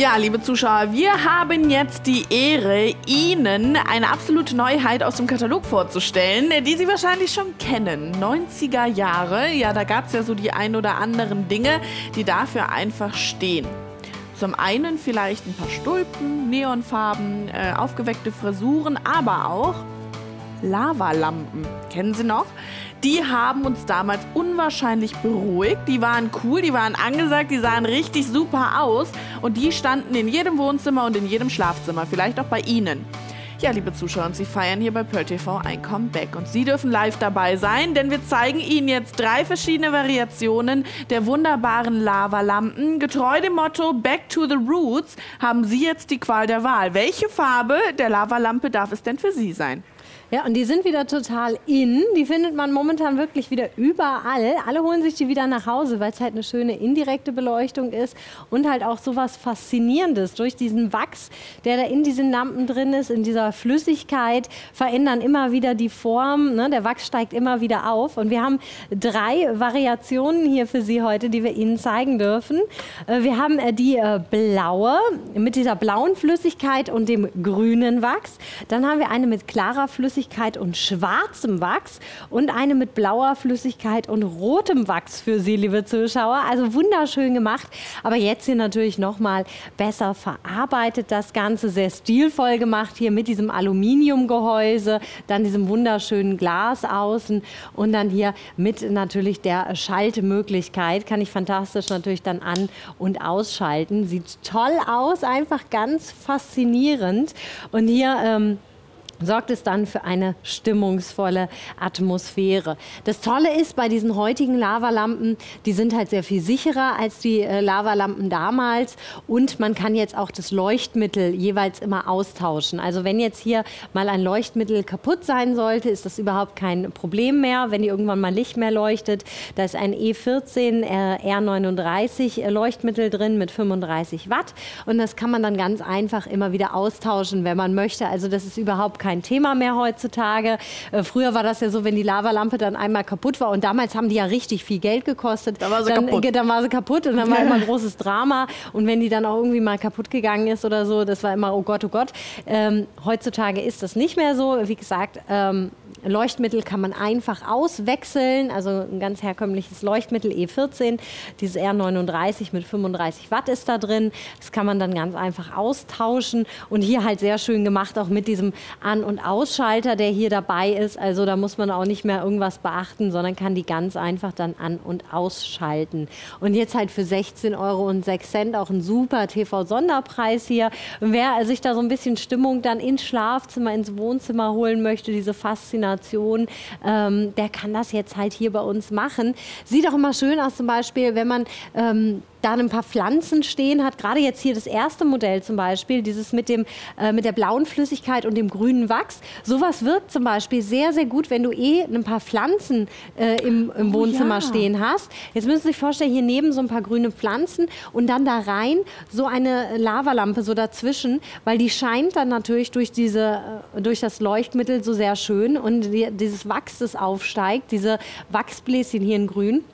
Ja, liebe Zuschauer, wir haben jetzt die Ehre, Ihnen eine absolute Neuheit aus dem Katalog vorzustellen, die Sie wahrscheinlich schon kennen. 90er Jahre, ja, da gab es ja so die ein oder anderen Dinge, die dafür einfach stehen. Zum einen vielleicht ein paar Stulpen, Neonfarben, äh, aufgeweckte Frisuren, aber auch Lavalampen. Kennen Sie noch? Die haben uns damals unwahrscheinlich beruhigt. Die waren cool, die waren angesagt, die sahen richtig super aus. Und die standen in jedem Wohnzimmer und in jedem Schlafzimmer, vielleicht auch bei Ihnen. Ja, liebe Zuschauer, Sie feiern hier bei Pearl TV ein Comeback. Und Sie dürfen live dabei sein, denn wir zeigen Ihnen jetzt drei verschiedene Variationen der wunderbaren Lavalampen. Getreu dem Motto Back to the Roots haben Sie jetzt die Qual der Wahl. Welche Farbe der Lavalampe darf es denn für Sie sein? Ja, und die sind wieder total in. Die findet man momentan wirklich wieder überall. Alle holen sich die wieder nach Hause, weil es halt eine schöne indirekte Beleuchtung ist und halt auch so was Faszinierendes. Durch diesen Wachs, der da in diesen Lampen drin ist, in dieser Flüssigkeit, verändern immer wieder die Form. Ne? Der Wachs steigt immer wieder auf. Und wir haben drei Variationen hier für Sie heute, die wir Ihnen zeigen dürfen. Äh, wir haben äh, die äh, blaue mit dieser blauen Flüssigkeit und dem grünen Wachs. Dann haben wir eine mit klarer Flüssigkeit Flüssigkeit und schwarzem Wachs und eine mit blauer Flüssigkeit und rotem Wachs für Sie, liebe Zuschauer. Also wunderschön gemacht, aber jetzt hier natürlich noch mal besser verarbeitet das Ganze, sehr stilvoll gemacht hier mit diesem Aluminiumgehäuse, dann diesem wunderschönen Glas außen und dann hier mit natürlich der Schaltmöglichkeit, kann ich fantastisch natürlich dann an- und ausschalten. Sieht toll aus, einfach ganz faszinierend. Und hier ähm, sorgt es dann für eine stimmungsvolle Atmosphäre. Das Tolle ist bei diesen heutigen Lavalampen, die sind halt sehr viel sicherer als die äh, Lavalampen damals und man kann jetzt auch das Leuchtmittel jeweils immer austauschen. Also wenn jetzt hier mal ein Leuchtmittel kaputt sein sollte, ist das überhaupt kein Problem mehr, wenn irgendwann mal Licht mehr leuchtet. Da ist ein E14 äh, R39 Leuchtmittel drin mit 35 Watt und das kann man dann ganz einfach immer wieder austauschen, wenn man möchte. Also das ist überhaupt kein kein Thema mehr heutzutage. Äh, früher war das ja so, wenn die Lavalampe dann einmal kaputt war und damals haben die ja richtig viel Geld gekostet. Da war sie dann, kaputt. Dann war sie kaputt und dann war immer ein großes Drama. Und wenn die dann auch irgendwie mal kaputt gegangen ist oder so, das war immer, oh Gott, oh Gott. Ähm, heutzutage ist das nicht mehr so. Wie gesagt, ähm, Leuchtmittel kann man einfach auswechseln, also ein ganz herkömmliches Leuchtmittel E14, dieses R39 mit 35 Watt ist da drin. Das kann man dann ganz einfach austauschen und hier halt sehr schön gemacht, auch mit diesem An- und Ausschalter, der hier dabei ist. Also da muss man auch nicht mehr irgendwas beachten, sondern kann die ganz einfach dann an- und ausschalten. Und jetzt halt für 16 Euro und 6 Cent auch ein super TV-Sonderpreis hier. Wer sich da so ein bisschen Stimmung dann ins Schlafzimmer, ins Wohnzimmer holen möchte, diese Faszination Kombination, ähm, der kann das jetzt halt hier bei uns machen. Sieht auch immer schön aus, zum Beispiel, wenn man ähm, da ein paar Pflanzen stehen hat. Gerade jetzt hier das erste Modell zum Beispiel, dieses mit, dem, äh, mit der blauen Flüssigkeit und dem grünen Wachs. Sowas wirkt zum Beispiel sehr, sehr gut, wenn du eh ein paar Pflanzen äh, im, im oh, Wohnzimmer ja. stehen hast. Jetzt müssen Sie sich vorstellen, hier neben so ein paar grüne Pflanzen und dann da rein so eine Lavalampe so dazwischen, weil die scheint dann natürlich durch, diese, äh, durch das Leuchtmittel so sehr schön und die, dieses Wachs, das aufsteigt, diese Wachsbläschen hier in grün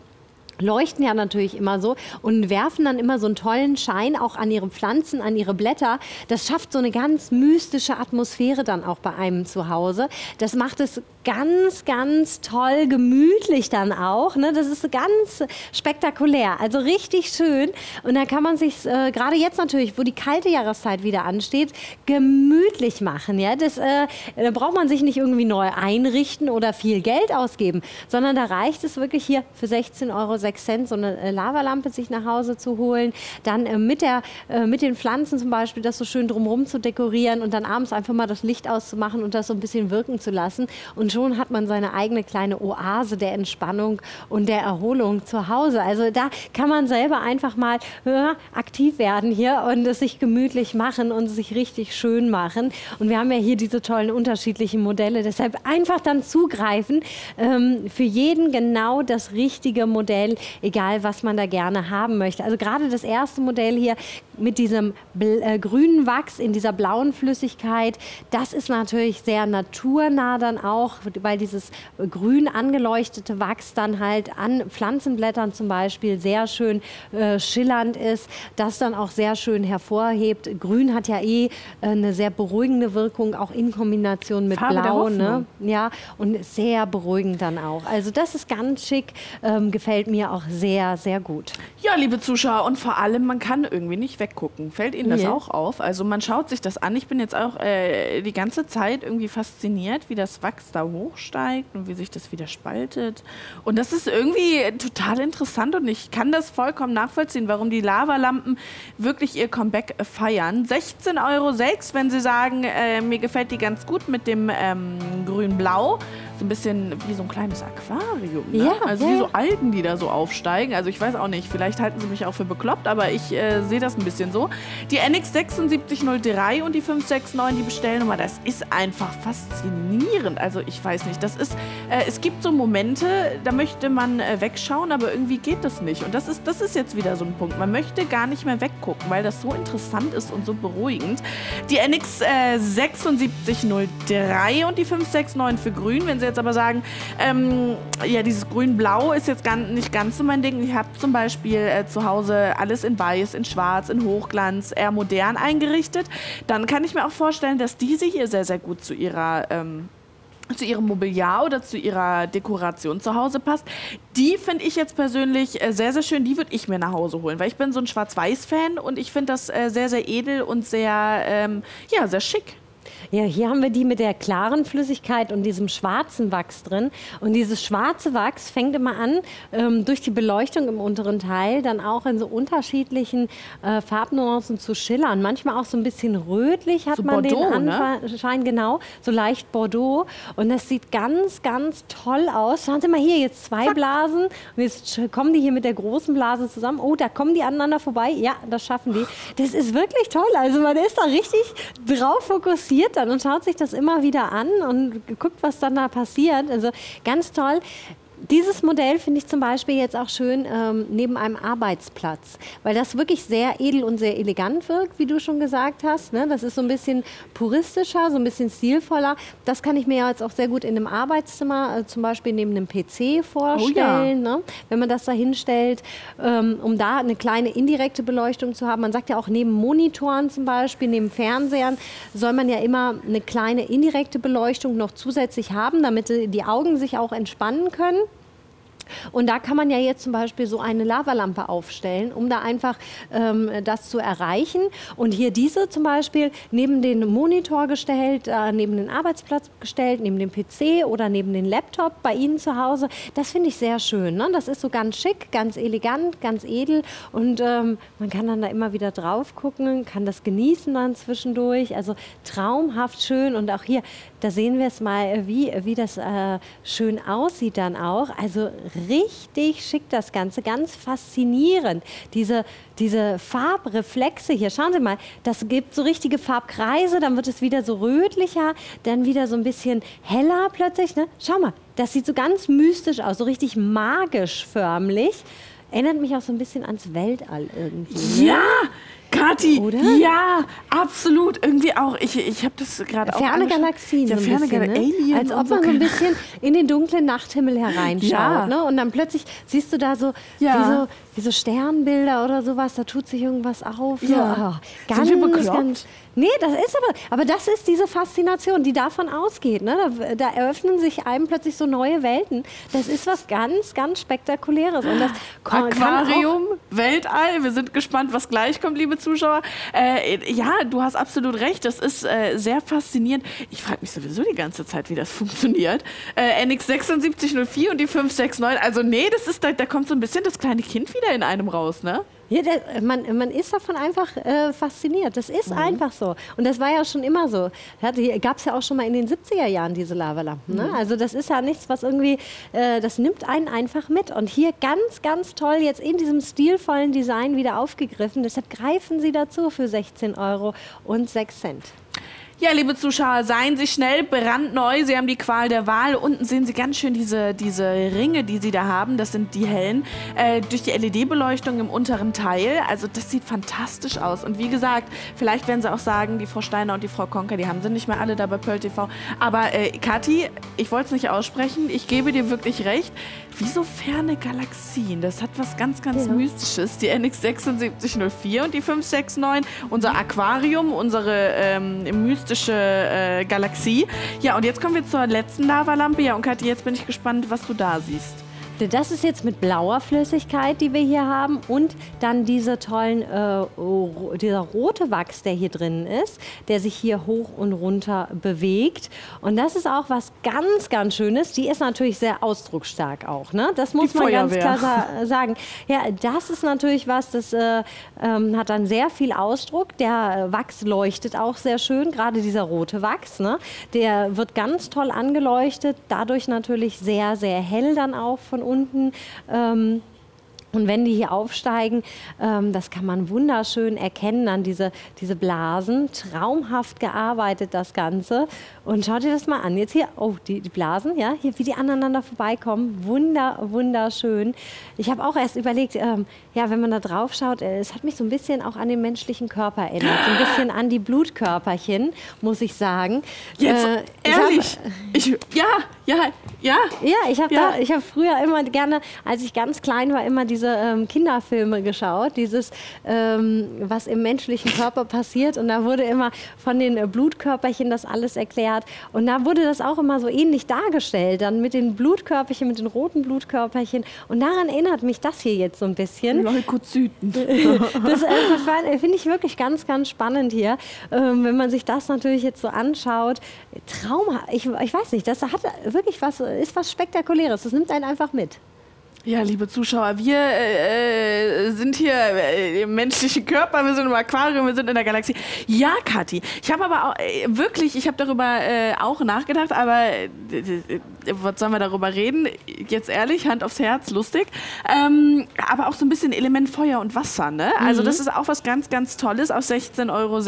leuchten ja natürlich immer so und werfen dann immer so einen tollen Schein auch an ihre Pflanzen, an ihre Blätter. Das schafft so eine ganz mystische Atmosphäre dann auch bei einem zu Hause. Das macht es ganz, ganz toll, gemütlich dann auch. Ne? Das ist ganz spektakulär, also richtig schön. Und da kann man sich äh, gerade jetzt natürlich, wo die kalte Jahreszeit wieder ansteht, gemütlich machen. Ja? Das, äh, da braucht man sich nicht irgendwie neu einrichten oder viel Geld ausgeben, sondern da reicht es wirklich hier für 16 Euro 6 Cent so eine äh, Lavalampe sich nach Hause zu holen, dann äh, mit, der, äh, mit den Pflanzen zum Beispiel das so schön drumherum zu dekorieren und dann abends einfach mal das Licht auszumachen und das so ein bisschen wirken zu lassen. Und schon hat man seine eigene kleine Oase der Entspannung und der Erholung zu Hause. Also da kann man selber einfach mal ja, aktiv werden hier und es sich gemütlich machen und sich richtig schön machen. Und wir haben ja hier diese tollen unterschiedlichen Modelle. Deshalb einfach dann zugreifen. Ähm, für jeden genau das richtige Modell, egal was man da gerne haben möchte. Also gerade das erste Modell hier mit diesem äh, grünen Wachs in dieser blauen Flüssigkeit. Das ist natürlich sehr naturnah dann auch, weil dieses grün angeleuchtete Wachs dann halt an Pflanzenblättern zum Beispiel sehr schön äh, schillernd ist, das dann auch sehr schön hervorhebt. Grün hat ja eh äh, eine sehr beruhigende Wirkung, auch in Kombination mit Farbe Blau. Ne? Ja, und sehr beruhigend dann auch. Also das ist ganz schick, ähm, gefällt mir auch sehr, sehr gut. Ja, liebe Zuschauer, und vor allem, man kann irgendwie nicht weggucken. Fällt Ihnen das nee. auch auf? Also man schaut sich das an. Ich bin jetzt auch äh, die ganze Zeit irgendwie fasziniert, wie das Wachs da hochsteigt und wie sich das wieder spaltet. Und das ist irgendwie total interessant und ich kann das vollkommen nachvollziehen, warum die Lavalampen wirklich ihr Comeback feiern. 16,06 Euro, wenn Sie sagen, äh, mir gefällt die ganz gut mit dem ähm, grün-blau so ein bisschen wie so ein kleines Aquarium. Ne? Ja, also ja. wie so Algen, die da so aufsteigen. Also ich weiß auch nicht, vielleicht halten sie mich auch für bekloppt, aber ich äh, sehe das ein bisschen so. Die NX 7603 und die 569, die Bestellnummer, das ist einfach faszinierend. Also ich weiß nicht, das ist, äh, es gibt so Momente, da möchte man äh, wegschauen, aber irgendwie geht das nicht. Und das ist, das ist jetzt wieder so ein Punkt. Man möchte gar nicht mehr weggucken, weil das so interessant ist und so beruhigend. Die NX 7603 und die 569 für grün, wenn sie jetzt aber sagen, ähm, ja, dieses grün-blau ist jetzt ganz, nicht ganz so mein Ding. Ich habe zum Beispiel äh, zu Hause alles in weiß, in schwarz, in Hochglanz, eher modern eingerichtet. Dann kann ich mir auch vorstellen, dass diese hier sehr, sehr gut zu ihrer ähm, zu ihrem Mobiliar oder zu ihrer Dekoration zu Hause passt. Die finde ich jetzt persönlich äh, sehr, sehr schön. Die würde ich mir nach Hause holen, weil ich bin so ein Schwarz-Weiß-Fan und ich finde das äh, sehr, sehr edel und sehr, ähm, ja, sehr schick. Ja, hier haben wir die mit der klaren Flüssigkeit und diesem schwarzen Wachs drin. Und dieses schwarze Wachs fängt immer an, ähm, durch die Beleuchtung im unteren Teil dann auch in so unterschiedlichen äh, Farbnuancen zu schillern. Manchmal auch so ein bisschen rötlich hat so man Bordeaux, den ne? Anschein, ne? genau, so leicht Bordeaux. Und das sieht ganz, ganz toll aus. Schauen Sie mal hier, jetzt zwei Zack. Blasen. Und jetzt kommen die hier mit der großen Blase zusammen. Oh, da kommen die aneinander vorbei. Ja, das schaffen die. Das ist wirklich toll. Also man ist da richtig drauf fokussiert dann und schaut sich das immer wieder an und guckt, was dann da passiert. Also ganz toll. Dieses Modell finde ich zum Beispiel jetzt auch schön ähm, neben einem Arbeitsplatz, weil das wirklich sehr edel und sehr elegant wirkt, wie du schon gesagt hast. Ne? Das ist so ein bisschen puristischer, so ein bisschen stilvoller. Das kann ich mir jetzt auch sehr gut in einem Arbeitszimmer, äh, zum Beispiel neben einem PC vorstellen, oh ja. ne? wenn man das da hinstellt, ähm, um da eine kleine indirekte Beleuchtung zu haben. Man sagt ja auch neben Monitoren zum Beispiel, neben Fernsehern, soll man ja immer eine kleine indirekte Beleuchtung noch zusätzlich haben, damit die Augen sich auch entspannen können. Und da kann man ja jetzt zum Beispiel so eine Lavalampe aufstellen, um da einfach ähm, das zu erreichen. Und hier diese zum Beispiel neben den Monitor gestellt, äh, neben den Arbeitsplatz gestellt, neben dem PC oder neben den Laptop bei Ihnen zu Hause. Das finde ich sehr schön. Ne? Das ist so ganz schick, ganz elegant, ganz edel. Und ähm, man kann dann da immer wieder drauf gucken, kann das genießen dann zwischendurch. Also traumhaft schön. Und auch hier, da sehen wir es mal, wie, wie das äh, schön aussieht dann auch. Also richtig schick das Ganze, ganz faszinierend. Diese, diese Farbreflexe hier, schauen Sie mal, das gibt so richtige Farbkreise, dann wird es wieder so rötlicher, dann wieder so ein bisschen heller plötzlich. Ne? Schau mal, das sieht so ganz mystisch aus, so richtig magisch förmlich. Erinnert mich auch so ein bisschen ans Weltall irgendwie. Ne? Ja! Kathi, Oder? ja, absolut. Irgendwie auch. Ich, ich habe das gerade auch. Ferne Galaxien. Ja, so ferne bisschen, ne? Alien Als ob man so ein bisschen in den dunklen Nachthimmel hereinschaut. Ja. Ne? Und dann plötzlich siehst du da so, ja. wie so, wie so Sternbilder oder sowas. Da tut sich irgendwas auf. Ja. Oh, ganz, Sind wir ganz. Nee, das ist aber, aber das ist diese Faszination, die davon ausgeht. Ne? Da, da, eröffnen sich einem plötzlich so neue Welten. Das ist was ganz, ganz Spektakuläres. Und das Aquarium, Weltall. Wir sind gespannt, was gleich kommt, liebe Zuschauer. Äh, ja, du hast absolut recht. Das ist äh, sehr faszinierend. Ich frage mich sowieso die ganze Zeit, wie das funktioniert. Äh, NX 7604 und die 569. Also nee, das ist da, da kommt so ein bisschen das kleine Kind wieder in einem raus, ne? Ja, das, man, man ist davon einfach äh, fasziniert. Das ist mhm. einfach so. Und das war ja schon immer so. Gab es ja auch schon mal in den 70er Jahren diese Lavalampen. Ne? Mhm. Also das ist ja nichts, was irgendwie, äh, das nimmt einen einfach mit. Und hier ganz, ganz toll jetzt in diesem stilvollen Design wieder aufgegriffen. Deshalb greifen Sie dazu für 16 Euro und 6 Cent. Ja, liebe Zuschauer, seien Sie schnell, brandneu. Sie haben die Qual der Wahl. Unten sehen Sie ganz schön diese, diese Ringe, die Sie da haben. Das sind die hellen. Äh, durch die LED-Beleuchtung im unteren Teil. Also das sieht fantastisch aus. Und wie gesagt, vielleicht werden Sie auch sagen, die Frau Steiner und die Frau Konker, die haben sie nicht mehr alle da bei Pearl TV. Aber äh, Kathi, ich wollte es nicht aussprechen. Ich gebe dir wirklich recht. Wie so ferne Galaxien. Das hat was ganz, ganz ja. Mystisches. Die NX 7604 und die 569. Unser Aquarium, unsere ähm, mystische äh, Galaxie. Ja, und jetzt kommen wir zur letzten Lavalampe. Ja, und Kathi, jetzt bin ich gespannt, was du da siehst. Das ist jetzt mit blauer Flüssigkeit, die wir hier haben und dann diese tollen, äh, dieser rote Wachs, der hier drin ist, der sich hier hoch und runter bewegt. Und das ist auch was ganz, ganz Schönes. Die ist natürlich sehr ausdrucksstark auch. Ne? Das muss die man Feuerwehr. ganz klar sagen. Ja, das ist natürlich was, das äh, ähm, hat dann sehr viel Ausdruck. Der Wachs leuchtet auch sehr schön, gerade dieser rote Wachs. Ne? Der wird ganz toll angeleuchtet, dadurch natürlich sehr, sehr hell dann auch von unten. Ähm, und wenn die hier aufsteigen, ähm, das kann man wunderschön erkennen an diese, diese Blasen. Traumhaft gearbeitet das Ganze. Und schaut dir das mal an. Jetzt hier, oh, die, die Blasen, ja, hier, wie die aneinander vorbeikommen. Wunder, wunderschön. Ich habe auch erst überlegt, ähm, ja, wenn man da drauf schaut, äh, es hat mich so ein bisschen auch an den menschlichen Körper erinnert. So ein bisschen an die Blutkörperchen, muss ich sagen. Jetzt, äh, ehrlich? Hab, ich, ja, ja, ja. Ja, ich habe ja. hab früher immer gerne, als ich ganz klein war, immer diese ähm, Kinderfilme geschaut. Dieses, ähm, was im menschlichen Körper passiert. Und da wurde immer von den äh, Blutkörperchen das alles erklärt. Und da wurde das auch immer so ähnlich dargestellt, dann mit den Blutkörperchen, mit den roten Blutkörperchen. Und daran erinnert mich das hier jetzt so ein bisschen. Leukozyten. das äh, finde ich wirklich ganz, ganz spannend hier. Ähm, wenn man sich das natürlich jetzt so anschaut. Traum, ich, ich weiß nicht, das hat wirklich was, ist was Spektakuläres. Das nimmt einen einfach mit. Ja, liebe Zuschauer, wir äh, sind hier äh, im menschlichen Körper, wir sind im Aquarium, wir sind in der Galaxie. Ja, Kathi, ich habe aber auch äh, wirklich, ich habe darüber äh, auch nachgedacht, aber äh, was sollen wir darüber reden? Jetzt ehrlich, Hand aufs Herz, lustig. Ähm, aber auch so ein bisschen Element Feuer und Wasser, ne? Also mhm. das ist auch was ganz, ganz Tolles aus 16,06 Euro.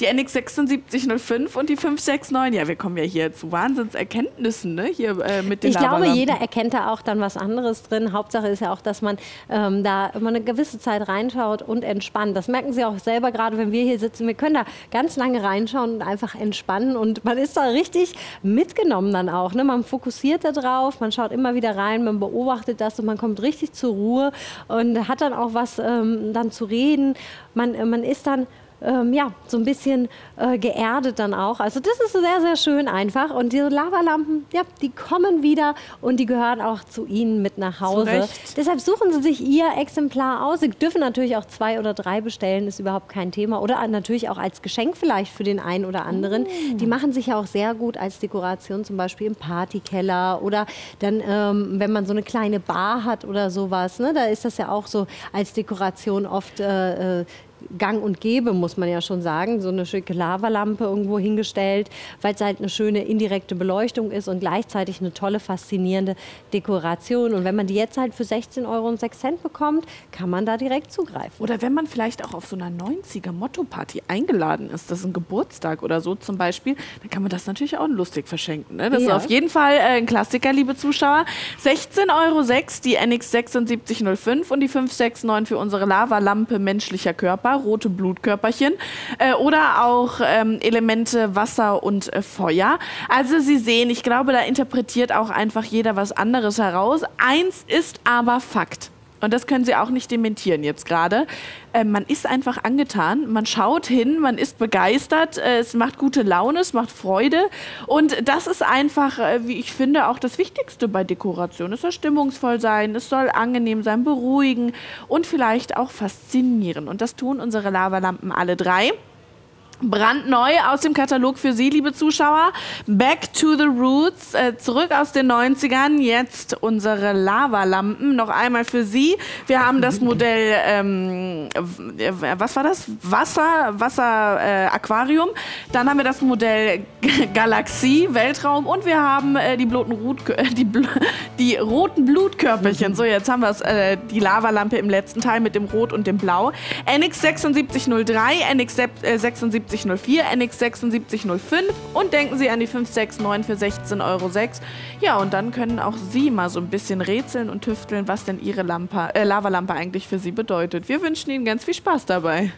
Die NX 7605 und die 569. Ja, wir kommen ja hier zu Wahnsinnserkenntnissen, ne? Hier äh, mit den Ich glaube, jeder erkennt da auch dann was anderes drin. Hauptsache ist ja auch, dass man ähm, da immer eine gewisse Zeit reinschaut und entspannt. Das merken Sie auch selber gerade, wenn wir hier sitzen. Wir können da ganz lange reinschauen und einfach entspannen. Und man ist da richtig mitgenommen dann auch. Ne? Man fokussiert da drauf, man schaut immer wieder rein, man beobachtet das und man kommt richtig zur Ruhe und hat dann auch was ähm, dann zu reden. Man, äh, man ist dann ähm, ja, so ein bisschen äh, geerdet dann auch. Also das ist sehr, sehr schön einfach. Und diese Lavalampen, ja, die kommen wieder und die gehören auch zu Ihnen mit nach Hause. Deshalb suchen Sie sich Ihr Exemplar aus. Sie dürfen natürlich auch zwei oder drei bestellen, ist überhaupt kein Thema. Oder natürlich auch als Geschenk vielleicht für den einen oder anderen. Mm. Die machen sich ja auch sehr gut als Dekoration, zum Beispiel im Partykeller oder dann, ähm, wenn man so eine kleine Bar hat oder sowas. Ne, da ist das ja auch so als Dekoration oft äh, äh gang und gäbe, muss man ja schon sagen. So eine schicke Lavalampe irgendwo hingestellt, weil es halt eine schöne indirekte Beleuchtung ist und gleichzeitig eine tolle, faszinierende Dekoration. Und wenn man die jetzt halt für 16,06 Euro bekommt, kann man da direkt zugreifen. Oder wenn man vielleicht auch auf so einer 90er Motto-Party eingeladen ist, das ist ein Geburtstag oder so zum Beispiel, dann kann man das natürlich auch lustig verschenken. Ne? Das ja. ist auf jeden Fall äh, ein Klassiker, liebe Zuschauer. 16,06 Euro die NX 7605 und die 569 für unsere Lavalampe menschlicher Körper rote Blutkörperchen äh, oder auch ähm, Elemente Wasser und äh, Feuer. Also Sie sehen, ich glaube, da interpretiert auch einfach jeder was anderes heraus. Eins ist aber Fakt. Und das können Sie auch nicht dementieren jetzt gerade. Äh, man ist einfach angetan, man schaut hin, man ist begeistert, äh, es macht gute Laune, es macht Freude. Und das ist einfach, äh, wie ich finde, auch das Wichtigste bei Dekoration. Es soll stimmungsvoll sein, es soll angenehm sein, beruhigen und vielleicht auch faszinieren. Und das tun unsere Lavalampen alle drei. Brandneu aus dem Katalog für Sie, liebe Zuschauer. Back to the Roots, äh, zurück aus den 90ern. Jetzt unsere Lavalampen noch einmal für Sie. Wir haben das Modell, ähm, äh, was war das? Wasser, Wasser, äh, Aquarium. Dann haben wir das Modell G Galaxie, Weltraum. Und wir haben äh, die, Rot äh, die, Bl die, roten Blutkörperchen. So, jetzt haben wir äh, die Lavalampe im letzten Teil mit dem Rot und dem Blau. NX7603, NX76 7604, NX 7605 und denken Sie an die 569 für 16,06 Euro. Ja, und dann können auch Sie mal so ein bisschen rätseln und tüfteln, was denn Ihre Lampe, äh, Lavalampe eigentlich für Sie bedeutet. Wir wünschen Ihnen ganz viel Spaß dabei.